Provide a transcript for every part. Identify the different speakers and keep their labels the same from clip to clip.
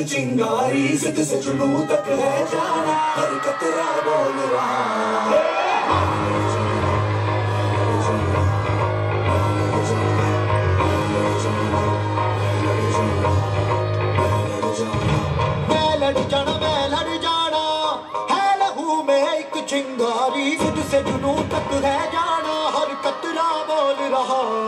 Speaker 1: तक
Speaker 2: चिंगारी सिद्ध से चुनू तक है जाना। हर कतरा बोल रहा। चिंगारी खुद से जुनू तक है जाना। हर कतरा बोल रहा।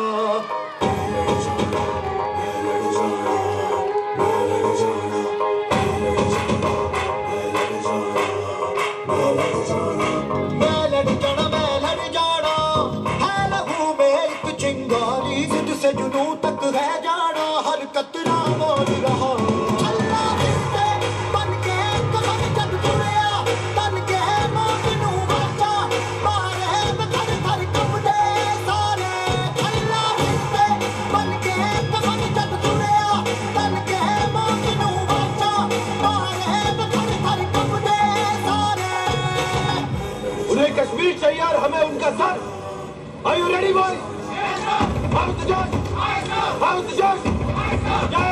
Speaker 3: कश्मीर चाहिए और हमें उनका sir I you ready boy Bharat जोश भारत जोश जय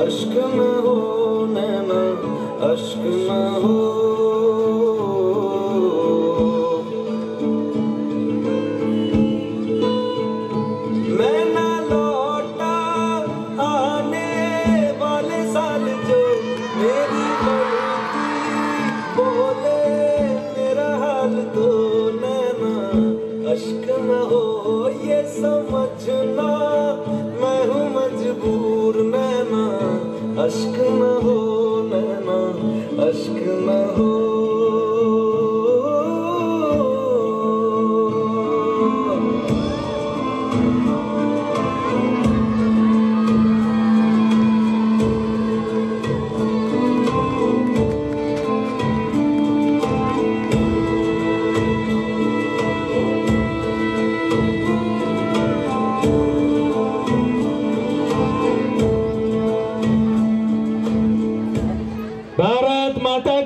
Speaker 3: aşkıma hunemem
Speaker 4: aşkıma hunemem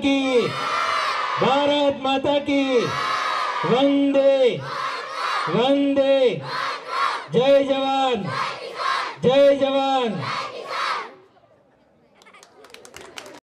Speaker 4: की। भारत माता की। वंदे। वंदे। जय जवान।